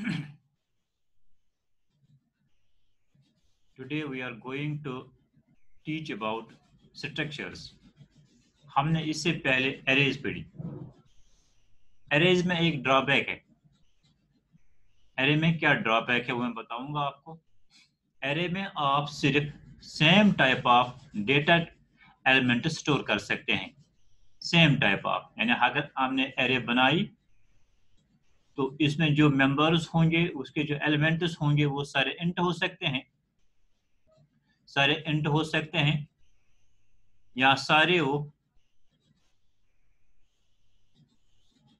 today we are going to teach about structures. हमने इससे पहले एरेज पढ़ी। एरेज में एक ड्रॉबैक है। एरे में क्या ड्रॉबैक है वो मैं बताऊँगा आपको। एरे में आप सिर्फ़ same type of data element store कर सकते हैं। सेम टाइप ऑफ़ यानी अगर हमने एरे बनाई तो इसमें जो मेंबर्स होंगे, उसके जो एलिमेंट्स होंगे, वो सारे इंट हो सकते हैं। सारे इंट हो सकते हैं, या सारे वो,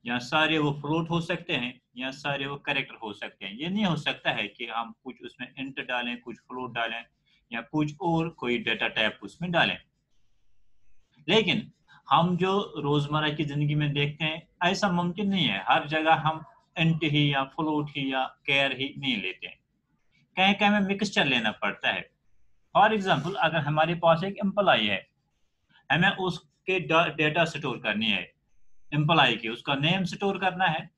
या सारे वो फ्लोट हो सकते हैं, या सारे वो करेक्टर हो सकते हैं। ये नहीं हो सकता है कि हम कुछ उसमें इंट डालें, कुछ फ्लोट डालें, या कुछ और कोई डेटा टाइप उसमें डालें। लेकिन हम जो रोज़मर्रा की ज़िंदगी में देखते हैं, ऐसा मुमकिन नहीं है। हर जगह हम इंट ही या फ्लोट ही या केयर ही नहीं लेते हैं। कहीं कहीं में मिक्सचर लेना पड़ता है। फॉर एग्ज़ाम्पल अगर हमारे पास एक एम्प्लॉय है, हमें उसके डेटा स्टोर करनी है एम्प्लॉय की, उसका नेम स्टोर करना है,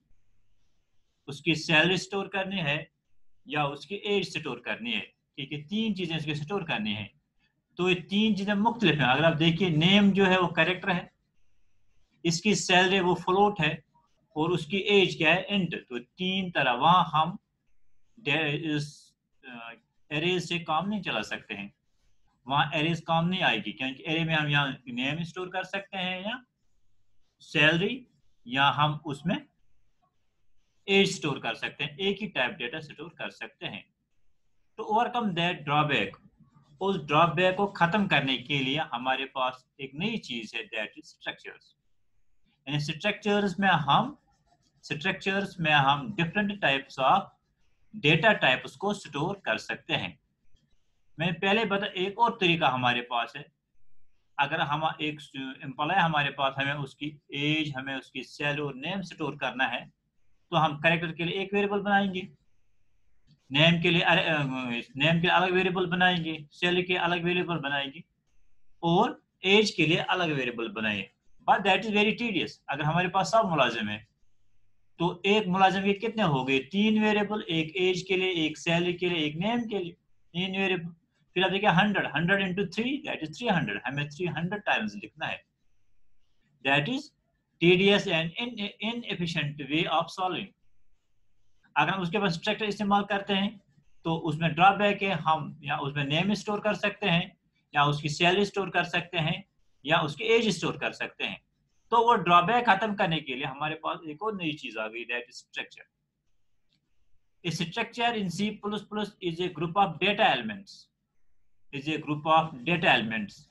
उसकी सैलरी स्टोर करनी है, या उसकी एज स्टोर करनी है, ठीक है, तीन चीज़ें इसकी स्टोर करनी है। तो ये तीन चीज़ें मुख्तलिफ़ हैं। अगर आप देखिए नेम जो है वो करेक्टर है इसकी सैलरी वो फ्लोट है और उसकी एज क्या है? इंट तो तीन तरह वहाँ हम इस एरेज से काम नहीं चला सकते हैं। वहाँ एरेज काम नहीं आएगी, क्योंकि एरे में हम यहाँ नेम स्टोर कर सकते हैं या सैलरी या हम उसमें एज स्टोर कर सकते हैं। एक ही टाइप डेटा स्टोर कर सकते हैं। तो ओवरकम दैट ड्रॉबैक उस ड्रॉबैक को खत्म करने के लिए हमारे पास एक नई चीज़ है दैट इज़ स्ट्रक्चर्स स्ट्रक्चर्स में हम स्ट्रक्चर्स में हम different types of data types को स्टोर कर सकते हैं। मैं पहले बता, एक और तरीका हमारे पास है। अगर हम एक एम्प्लॉय हमारे पास हमें उसकी एज हमें उसकी सेल और नेम स्टोर करना है तो हम करेक्टर के लिए एक वेरिएबल बनाएँगे। नेम के लिए नेम के अलग वेरिएबल बनाएँगे। सेल के अलग वेरिएबल बनाएँगे। और एज के लिए अलग वेरिएबल बनाएँगे। But that is very tedious अगर हमारे पास सब मुलाजिम है तो एक मुलाजिम के कितने हो गए? तीन वेरिएबल एक एज के लिए, एक सैलरी के लिए, एक नेम के लिए, तीन वेरिएबल फिर आप देखिए hundred hundred into three that is three hundred हमें थ्री हंड्रेड टाइम्स लिखना है। That is tedious and inefficient way of solving अगर हम उसके पास स्ट्रक्चर इस्तेमाल करते हैं तो उसमें ड्रॉबैक है, हम या उसमें नेम स्टोर कर सकते हैं, या उसकी सैलरी स्टोर कर सकते हैं, या उसकी एज स्टोर कर सकते हैं। तो वो ड्रॉबैक खत्म करने के लिए हमारे पास एक और नई चीज़ आ गई that is structure A structure in C++ is a group of data elements. Is a group of data elements.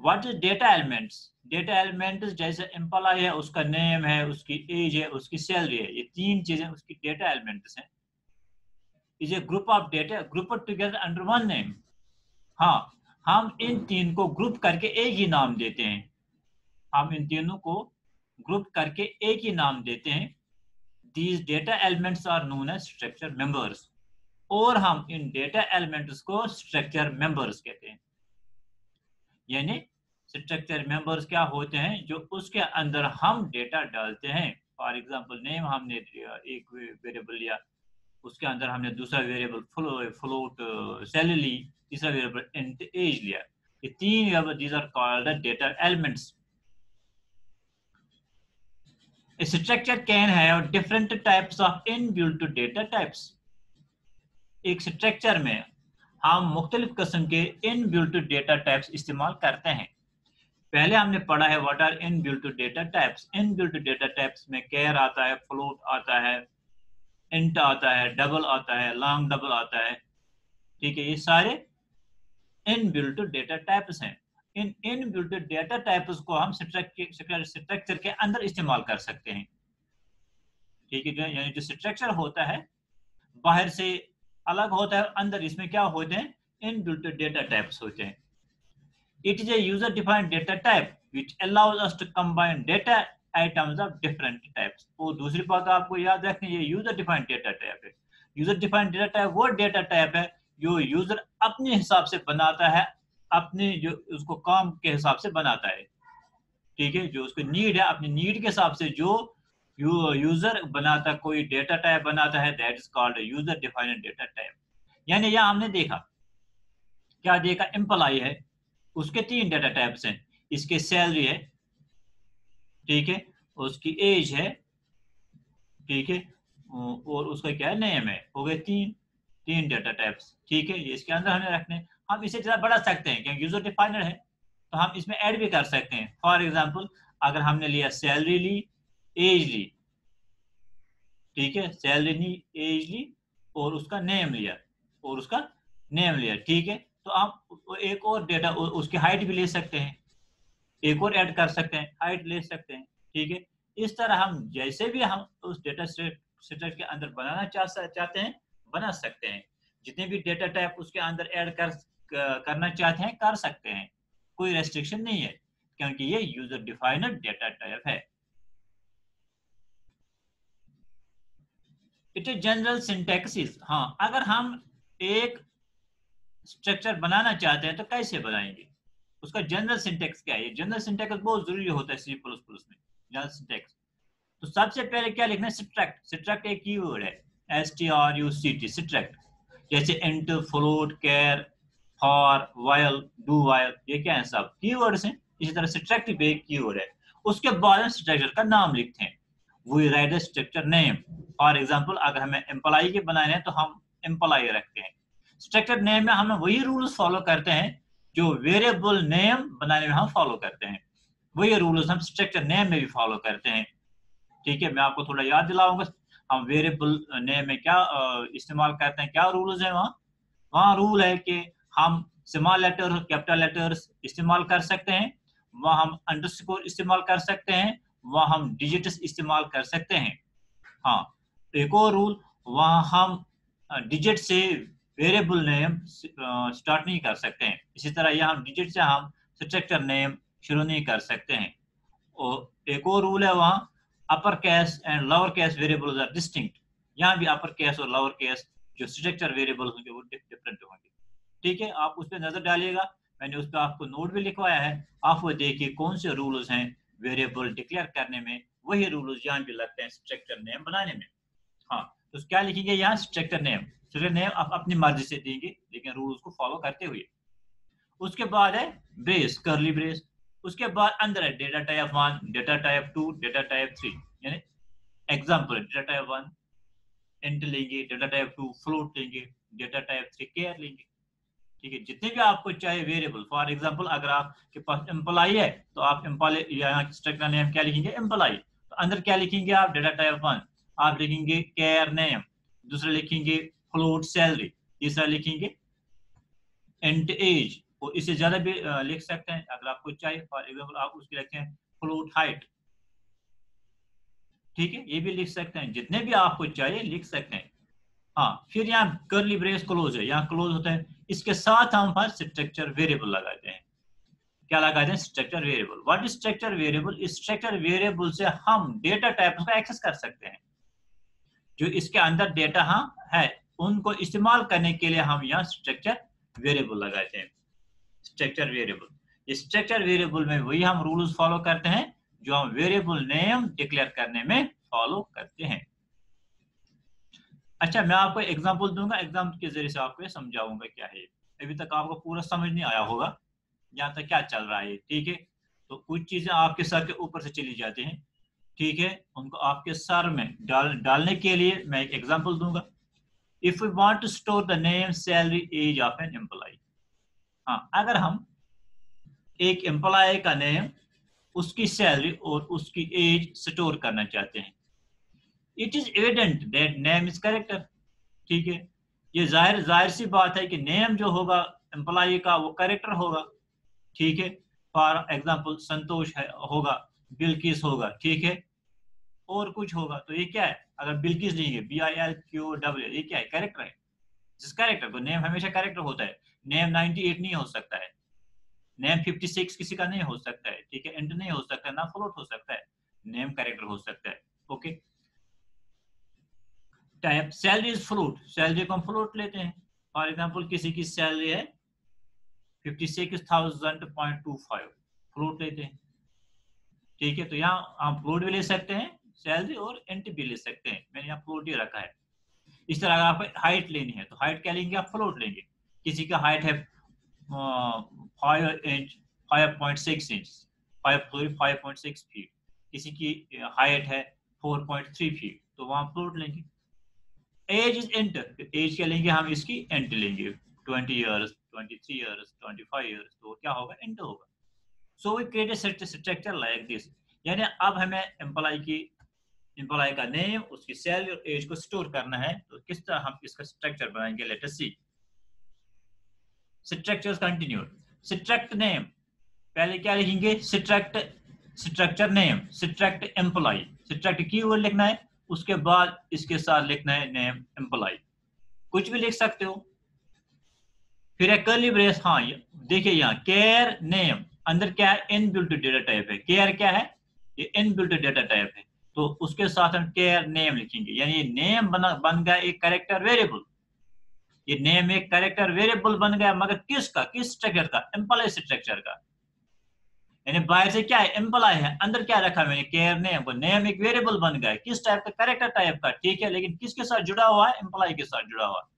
What is data elements? Data elements जैसे एम्प्लॉय है, उसका नेम है, उसकी एज है, उसकी सैलरी है, ये तीन चीज़ें उसकी डेटा एलिमेंट्स हैं is a group of data group together under one name हाँ हम इन तीन को ग्रुप करके एक ही नाम देते हैं हम इन तीनों को ग्रुप करके एक ही नाम देते हैं। These data elements are known as structure members. और हम इन डेटा एलिमेंट्स को स्ट्रक्चर मेंबर्स कहते हैं। यानी स्ट्रक्चर मेंबर्स क्या होते हैं? जो उसके अंदर हम डेटा डालते हैं। फॉर एग्जांपल नेम हमने एक वेरिएबल लिया। उसके अंदर हमने दूसरा वेरिएबल फ्लो फ्लोट सेल ली। तीसरा वेरिएबल एज लिया। ये तीन variable these are called data elements A structure can have different types of inbuilt data types. एक स्ट्रक्चर में हम मुख्तलिफ़ किस्म के इनबिल्ट डेटा टाइप्स इस्तेमाल करते हैं। पहले हमने पढ़ा है what are inbuilt data types inbuilt data types में केयर आता है फ्लोट आता है इंट आता है डबल आता है लॉन्ग डबल आता है। ठीक है, ये सारे इनबिल्ट डेटा टाइप्स हैं। इन इनबिल्ट डेटा टाइप्स को हम स्ट्रक्चर के अंदर इस्तेमाल कर सकते हैं। ठीक है, यानी जो स्ट्रक्चर होता है, बाहर से अलग होता है, अंदर इसमें क्या होते हैं? इनबिल्ट डेटा टाइप्स होते हैं। It is user defined data type allows us to combine data items of different types. और दूसरी बात आपको याद रखनी ये यूज़र डिफाइंड डेटा टाइप है। यूज़र डिफाइंड डेटा टाइप वो डेटा टाइप है जो यूज़र अपने हिसाब से बनाता है अपने जो उसको काम के हिसाब से बनाता है। ठीक है? जो उसको नीड है, अपनी नीड के हिसाब से जो यूज़र बनाता, कोई डेटा टाइप बनाता है that is called user defined data type यानी यह हमने देखा, क्या देखा? एम्प्लॉय है, उसके तीन डेटा टाइप्स हैं। इसके सैलरी है, ठीक है? उसकी एज है, ठीक है? और उसका क्या नेम है। हो गए तीन। तीन डेटा टाइप्स ठीक है, ये इसके अंदर हमें रखने। हम इसे ज़्यादा बढ़ा सकते हैं क्योंकि यूज़र डिफाइनर है तो हम इसमें ऐड भी कर सकते हैं। फॉर एग्ज़ाम्पल अगर हमने लिया सैलरी ली एज ली। ठीक है सैलरी ली एज ली, और उसका नेम लिया, और उसका नेम लिया। ठीक है तो आप एक और डेटा उसकी हाइट भी ले सकते हैं। एक और ऐड कर सकते हैं हाइट ले सकते हैं। ठीक है, इस तरह हम जैसे भी हम उस डेटा सेट के अंदर बनाना चाह चाहते हैं बना सकते हैं। जितने भी डेटा टाइप उसके अंदर ऐड कर करना चाहते हैं, कर सकते हैं। कोई रेस्ट्रिक्शन नहीं है, क्योंकि ये यूज़र डिफाइनर डेटा टाइप है। It is general syntax is हाँ अगर हम एक स्ट्रक्चर बनाना चाहते हैं तो कैसे बनाएँगे? उसका जनरल सिंटेक्स क्या है? जनरल सिंटेक्स बहुत ज़रूरी होता है सी प्लस प्लस में जनरल सिंटेक्स तो सबसे पहले क्या लिखना है? सिट्रैक्ट सिट्रैक्ट एक कीवर्ड है। S T R U C T struct जैसे int float char for while do while ये क्या है सब? कीवर्ड्स हैं। इसी तरह सिट्रैक्ट भी एक कीवर्ड है। उसके बाद स्ट्रक्चर का नाम लिखते हैं। We write structure name for example अगर हमें एम्प्लॉय के बनाने हैं तो हम एम्प्लॉय रखते हैं। स्ट्रक्चर नेम में हम वही रूल्स फॉलो करते हैं, जो वेरिएबल नेम बनाने में हम फॉलो करते हैं। वही रूल्स हम स्ट्रक्चर नेम में भी फॉलो करते हैं। ठीक है, मैं आपको थोड़ा याद दिलाऊँगा। हम वेरिएबल नेम में क्या इस्तेमाल करते हैं। क्या रूल्स है वहाँ? वहाँ रूल है कि हम स्मॉल लेटर कैपिटल लेटर्स इस्तेमाल कर सकते हैं। वहाँ हम अंडरस्कोर इस्तेमाल कर सकते हैं। वहाँ हम डिजिट्स इस्तेमाल कर सकते हैं। हाँ एक और रूल वहाँ हम डिजिट से वेरिएबल नेम स्टार्ट नहीं कर सकते हैं। इसी तरह यह हम डिजिट से हम स्ट्रक्चर नेम शुरू नहीं कर सकते हैं। और एक और रूल है वहाँ upper case and lower case variables are distinct यहाँ भी अपर केस और लोअर केस जो स्ट्रक्चर वेरिएबल होंगे वो डिफरेंट होंगे। ठीक है? आप उस पर नज़र डालिएगा। मैंने उस पर आपको नोट भी लिखवाया है। आप वो देखिए कौन से रूल्स हैं वेरिएबल डिक्लेयर करने में। वही रूल्स यहाँ भी लगते हैं स्ट्रक्चर नेम बनाने में। हाँ तो क्या लिखेंगे यहाँ? स्ट्रक्चर नेम स्ट्रक्चर नेम आप अपनी मर्ज़ी से देंगे, लेकिन रूल्स को फॉलो करते हुए। उसके बाद है ब्रेस करली ब्रेस उसके बाद अंदर है data type one data type two data type three यानी example data type one int लेंगे डेटा टाइप टू फ्लोट लेंगे डेटा टाइप थ्री केयर लेंगे। ठीक है, जितने भी आपको चाहिए वेरिएबल फॉर एग्जांपल अगर आपके पास एम्प्लाई है तो आप यहाँ नेम क्या लिखेंगे? एम्प्लॉय तो अंदर क्या लिखेंगे आप? डेटा टाइप वन आप लिखेंगे केयर नेम दूसरा लिखेंगे फ्लोट सैलरी तीसरा लिखेंगे एंड एज और इससे ज़्यादा भी लिख सकते हैं। अगर आपको चाहिए, फॉर एग्ज़ाम्पल आप उसके हैं फ्लोट हाइट। ठीक है? ये भी लिख सकते हैं। जितने भी आपको चाहिए, लिख सकते हैं। हाँ फिर यहाँ करली ब्रेस क्लोज है। यहाँ क्लोज होता है। इसके साथ हम पर स्ट्रक्चर वेरिएबल लगाते हैं। क्या लगाते हैं? Structure variable what is structure variable इस स्ट्रक्चर वेरिएबल से हम डेटा टाइप का एक्सेस कर सकते हैं। जो इसके अंदर डेटा हाँ है, उनको इस्तेमाल करने के लिए हम यहाँ स्ट्रक्चर वेरिएबल लगाते हैं। स्ट्रक्चर वेरिएबल स्ट्रक्चर वेरिएबल में वही हम रूल्स फॉलो करते हैं, जो हम वेरिएबल नेम डिक्लेयर करने में फॉलो करते हैं। अच्छा मैं आपको एग्ज़ाम्पल दूँगा। एग्ज़ाम्पल के ज़रिए से आपको समझाऊँगा क्या है। अभी तक आपको पूरा समझ नहीं आया होगा, यहाँ तक क्या चल रहा है, ठीक है? तो कुछ चीज़ें आपके सर के ऊपर से चली जाती हैं, ठीक है? उनको आपके सर में डाल, डालने के लिए मैं एक एग्ज़ाम्पल दूँगा। If you want to store the name salary age of an employee हाँ अगर हम एक एम्प्लॉय का नेम उसकी सैलरी और उसकी एज स्टोर करना चाहते हैं। It is evident that name is character ठीक है? ये ज़ाहिर ज़ाहिर सी बात है कि नेम जो होगा एम्प्लॉय का वो करेक्टर होगा, ठीक है? फॉर एग्ज़ाम्पल संतोष है, होगा, बिल्किस होगा, ठीक है? और कुछ होगा तो ये क्या है? अगर बिल्किस नहीं है B I L Q W ये क्या है? करेक्टर है। जिस करेक्टर को नेम हमेशा करेक्टर होता है। नेम 98 नहीं हो सकता है। नेम 56 किसी का नहीं हो सकता है, ठीक है? एंड नहीं हो सकता ना फ्लोट हो सकता है नेम करेक्टर हो सकता है, okay? Type salary is float salary को हम फ्लोट लेते हैं। फॉर एग्ज़ाम्पल किसी की सैलरी है fifty six thousand point two five, float लेते हैं। ठीक है तो यहाँ हम फ्लोट भी ले सकते हैं सैलरी और इंट भी ले सकते हैं। मैंने यहाँ फ्लोट ही रखा है। इस तरह अगर आपको हाइट लेनी है तो हाइट क्या लेंगे? आप फ्लोट लेंगे। किसी का हाइट है five inch five point six inch five five point six feet किसी की हाइट है फोर पॉइंट थ्री फीट तो वहाँ फ्लोट लेंगे। एज इज़ एंट एज क्या लेंगे हम? इसकी एंट लेंगे। Twenty years twenty three years twenty five years तो क्या होगा? एंट होगा। So we create structure like this यानी अब हमें एम्प्लॉय की एम्प्लॉय का नेम उसकी सैलरी और एज को स्टोर करना है। तो किस तरह हम इसका स्ट्रक्चर बनाएँगे? Let us see structures continued struct name पहले क्या लिखेंगे? Struct structure name struct employee struct keyword लिखना है, उसके बाद इसके साथ लिखना है नेम एम्प्लॉय कुछ भी लिख सकते हो। फिर एक कर्ली ब्रेस हाँ देखिए यहाँ केयर नेम अंदर क्या है? इनबिल्ट डेटा टाइप है। केयर क्या है? ये इनबिल्ट डेटा टाइप है। तो उसके साथ हम केयर नेम लिखेंगे। यानी नेम बना, बन गया एक करेक्टर वेरिएबल ये नेम एक करेक्टर वेरिएबल बन गया, मगर किसका, किस स्ट्रक्चर का? एम्प्लॉय स्ट्रक्चर का। यानी बाहर से क्या है? एम्प्लॉय है। अंदर क्या रखा मैंने? केयर नेम वो नेम एक वेरिएबल बन गया। किस टाइप का? करेक्टर टाइप का। ठीक है, लेकिन किसके साथ जुड़ा हुआ है? एम्प्लॉय के साथ जुड़ा हुआ।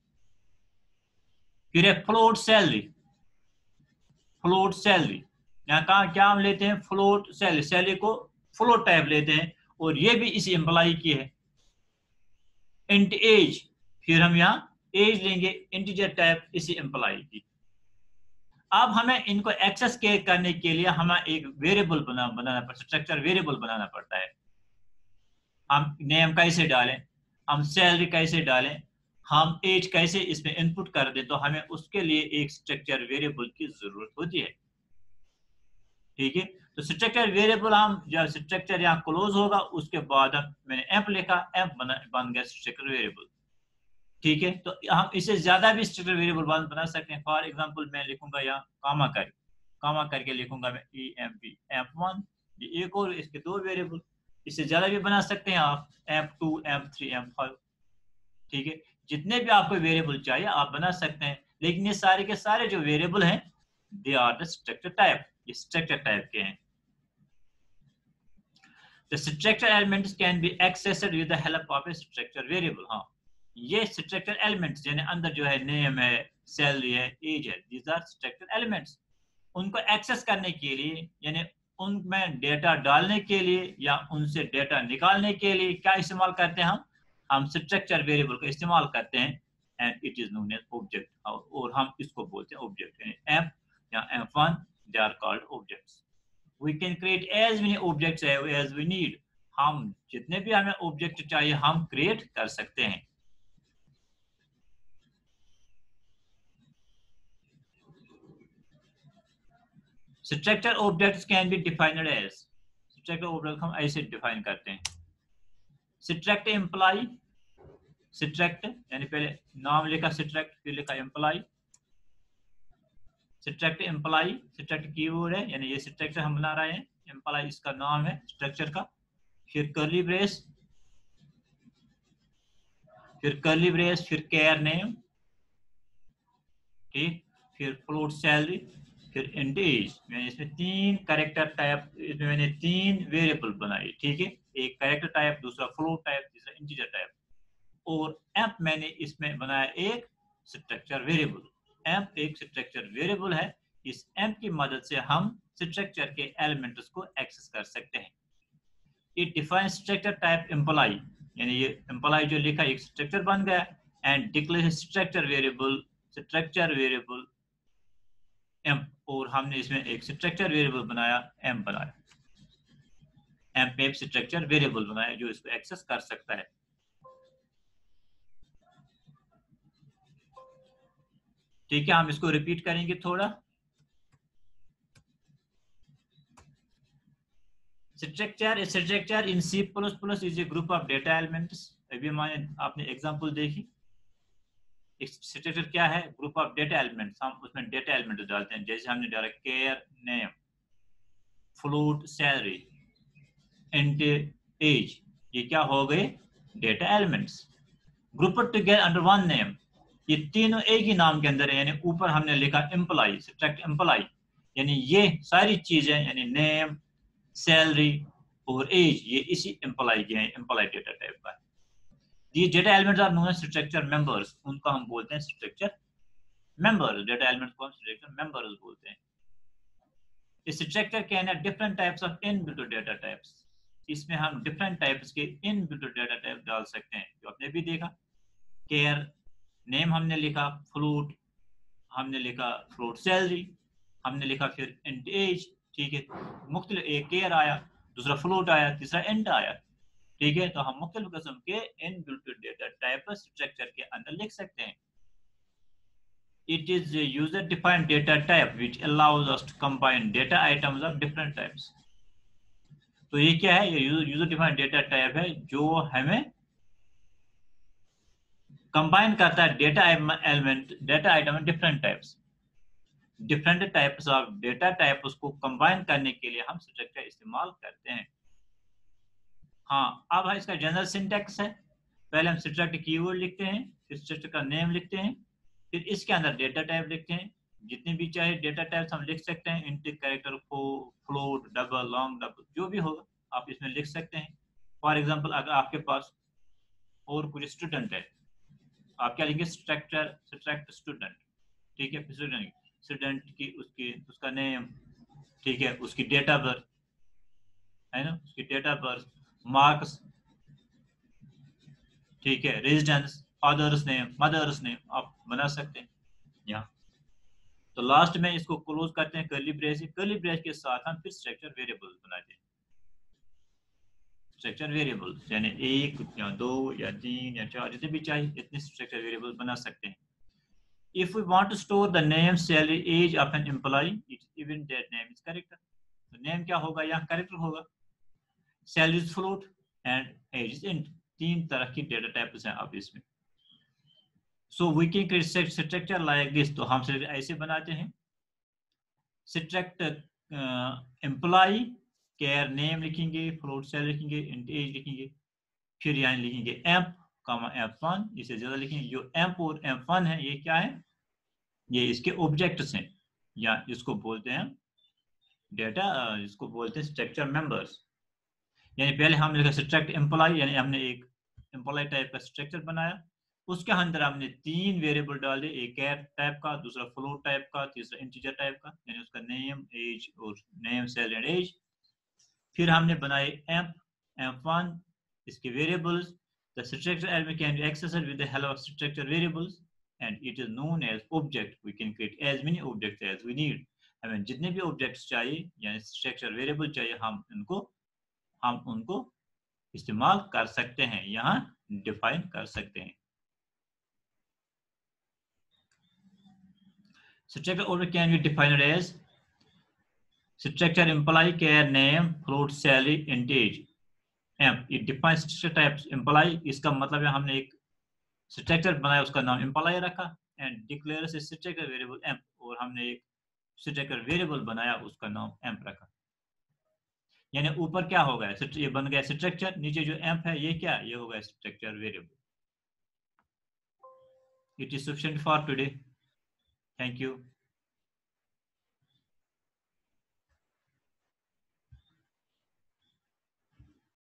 फिर है फ्लोट सैलरी फ्लोट सैलरी यहाँ कहा क्या हम लेते हैं? फ्लोट सैलरी सैलरी को फ्लोट टाइप लेते हैं। और ये भी इसी एम्प्लॉय की है। इंट एज फिर हम यहाँ एज लेंगे इंटीजर टाइप इसी एम्प्लॉय की। अब हमें इनको एक्सेस के करने के लिए हमें एक वेरिएबल बना, बनाना पड़ता स्ट्रक्चर वेरिएबल बनाना पड़ता है। हम नेम कैसे डालें, हम सैलरी कैसे डालें, हम एज कैसे इसमें इनपुट कर दें तो हमें उसके लिए एक स्ट्रक्चर वेरिएबल की ज़रूरत होती है। ठीक है? तो स्ट्रक्चर वेरिएबल हम, जब स्ट्रक्चर यहाँ क्लोज होगा, उसके बाद मैंने एम्प लिखा बना, बन गया स्ट्रक्चर वेरिएबल। ठीक है? तो हम इसे ज़्यादा भी स्ट्रक्चर वेरिएबल बना सकते हैं। फॉर एग्जांपल मैं लिखूँगा यहाँ कामा कर कामा करके लिखूँगा मैं E M P M one ये एक और, इसके दो वेरिएबल इससे ज़्यादा भी बना सकते हैं आप। M two M three M five ठीक है? जितने भी आपको वेरिएबल चाहिए, आप बना सकते हैं। लेकिन ये सारे के सारे जो वेरिएबल हैं they are the structure type ये स्ट्रक्चर टाइप के हैं। The structure elements can be accessed with the help of a structure variable. हाँ। ये स्ट्रक्चर एलिमेंट्स यानी अंदर जो है नेम है सैलरी है एज है दीज आर स्ट्रक्चर एलिमेंट्स उनको एक्सेस करने के लिए, यानी उनमें डेटा डालने के लिए या उनसे डेटा निकालने के लिए क्या इस्तेमाल करते हैं हम? हम स्ट्रक्चर वेरिएबल का इस्तेमाल करते हैं and it is known as object और हम इसको बोलते हैं ऑब्जेक्ट एम या M one they are called objects we can create as many objects as we need हम जितने भी हमें ऑब्जेक्ट चाहिए, हम क्रिएट कर सकते हैं। Structure objects can be defined as structure object हम ऐसे डिफाइन करते हैं। स्ट्रक्ट एम्प्लॉय स्ट्रक्ट यानी पहले नाम लिखा स्ट्रक्ट फिर लिखा employ struct employ struct keyword है, यानी ये स्ट्रक्चर हम बना रहे हैं। एम्प्लॉय इसका नाम है स्ट्रक्चर का। फिर कर्ली ब्रेस फिर कर्ली ब्रेस फिर केयर नेम ठीक? फिर फ्लोट सैलरी फिर इंटीज मैंने इसमें तीन करेक्टर टाइप इसमें मैंने तीन वेरिएबल बनाए, ठीक है? एक करेक्टर टाइप दूसरा फ्लोट टाइप तीसरा इंटीजर टाइप और एप मैंने इसमें बनाया एक स्ट्रक्चर वेरिएबल एप एक स्ट्रक्चर वेरिएबल है, इस एप की मदद से हम स्ट्रक्चर के एलिमेंट्स को एक्सेस कर सकते हैं। It define structure type employ यानी ये एम्प्लॉय जो लिखा, एक स्ट्रक्चर बन गया and declare structure variable structure variable M और हमने इसमें एक स्ट्रक्चर वेरिएबल बनाया एम बनाया एम पे एक स्ट्रक्चर वेरिएबल बनाया जो इसको एक्सेस कर सकता है। ठीक है, हम इसको रिपीट करेंगे थोड़ा। Structure structure in C plus plus is a group of data elements अभी हमारे, आपने एग्जांपल देखी। स्ट्रक्चर क्या है? ग्रुप ऑफ़ डेटा एलिमेंट्स हम उसमें डेटा एलिमेंट डालते हैं। जैसे हमने डाला char name float salary and age ये क्या हो गए? Data elements group together under one name ये तीनों एक ही नाम के अंदर है, यानी ऊपर हमने लिखा एम्प्लॉय सब्ट्रैक्ट एम्प्लॉय यानी ये सारी चीज़ें, यानी नेम सैलरी और एज ये इसी एम्प्लॉय के हैं एम्प्लॉय डेटा टाइप का। ये data elements are known structure members उनको हम बोलते हैं स्ट्रक्चर मेंबर्स डेटा एलिमेंट्स को हम स्ट्रक्चर मेंबर्स बोलते हैं। Structure can have different types of inbuilt data types इसमें हम डिफरेंट टाइप्स के इनबिल्ट डेटा टाइप डाल सकते हैं। जो आपने भी देखा केयर नेम हमने लिखा फ्लूट हमने लिखा फ्लूट सैलरी हमने लिखा, फिर इंट एज ठीक है। मुख्तल एक केयर आया, दूसरा फ्लूट आया, तीसरा एंड आया। ठीक है? तो हम मुख्तलिफ़ किस्म के इन डेटा टाइप स्ट्रक्चर के अंदर लिख सकते हैं। It is a user defined data type which allows us to combine data items of different तो ये क्या है? ये यूज़र डिफाइंड डेटा टाइप है जो हमें कंबाइन करता है data element data item different types different types of data type उसको कंबाइन करने के लिए हम स्ट्रक्चर इस्तेमाल करते हैं। हाँ अब इसका जनरल सिंटेक्स है। पहले हम स्ट्रक्चर कीवर्ड लिखते हैं, फिर स्ट्रक्चर का नेम लिखते हैं, फिर इसके अंदर डेटा टाइप लिखते हैं। जितने भी चाहे डेटा टाइप्स हम लिख सकते हैं इंटिक character float double long double जो भी होगा आप इसमें लिख सकते हैं। फॉर एग्ज़ाम्पल अगर आपके पास और कुछ स्टूडेंट है, आप क्या लिखेंगे? स्ट्रक्चर स्ट्रक्ट स्टूडेंट ठीक है? स्टूडेंट की उसकी, उसका नेम ठीक है? उसकी डेट ऑफ़ बर्थ है ना? उसकी डेट ऑफ़ बर्थ मार्क्स ठीक है residence father's name mother's name आप बना सकते हैं, यहाँ। तो लास्ट में इसको क्लोज करते हैं कर्ली ब्रेस कर्ली ब्रेस के साथ हम फिर स्ट्रक्चर वेरिएबल बनाते हैं। स्ट्रक्चर वेरिएबल यानी एक, या दो, या तीन, या चार, जितने भी चाहिए, इतने स्ट्रक्चर वेरिएबल बना सकते हैं। If we want to store the name salary age of an employee? It, even that name is character तो नेम क्या होगा? यहाँ करेक्टर होगा। Salary is float and age int तीन तरह की डेटा टाइप्स हैं आप इसमें। So we can create structure like this तो हम ऐसे बनाते हैं। स्ट्रक्ट एम्प्लॉय केयर नेम लिखेंगे फ्लोट सेल लिखेंगे इंट एज लिखेंगे, फिर यहाँ लिखेंगे एम्प कामा एफ़ वन इसे ज़्यादा लिखेंगे। जो एम्प और एफ़ वन है, ये क्या है? ये इसके ऑब्जेक्ट्स हैं। या इसको बोलते हैं डेटा इसको बोलते हैं स्ट्रक्चर मेंबर्स यानी पहले हम लिखा स्ट्रक्ट एम्प्लॉय यानी हमने एक एम्प्लॉय टाइप का स्ट्रक्चर बनाया। उसके अंदर हमने तीन वेरिएबल डाले एक कैर टाइप का, दूसरा फ्लोर टाइप का, तीसरा इंटीजर टाइप का, यानी उसका नेम एज और नेम सेल एंड एज फिर हमने बनाए एम्प एम्प वन इसके variables the structure element can be accessed with the help of structure variables, and it is known as object. We can create as many objects as we need हमें जितने भी objects चाहिए, यानी structure variable चाहिए, हम उनको हम उनको इस्तेमाल कर सकते हैं यहाँ डिफाइन कर सकते हैं Structure order can be defined as structure imply care name, float salary, and age. M. It defines structure types imply इसका मतलब है हमने एक स्ट्रक्चर बनाया उसका नाम इम्प्लाई रखा एंड डिक्लेयर से स्ट्रक्चर वेरिएबल एम और हमने एक स्ट्रक्चर वेरिएबल बनाया उसका नाम एम्प रखा यानी ऊपर क्या हो गया ये बन गया स्ट्रक्चर नीचे जो एम्प है, ये क्या? ये हो गया structure variable it is sufficient for today thank you.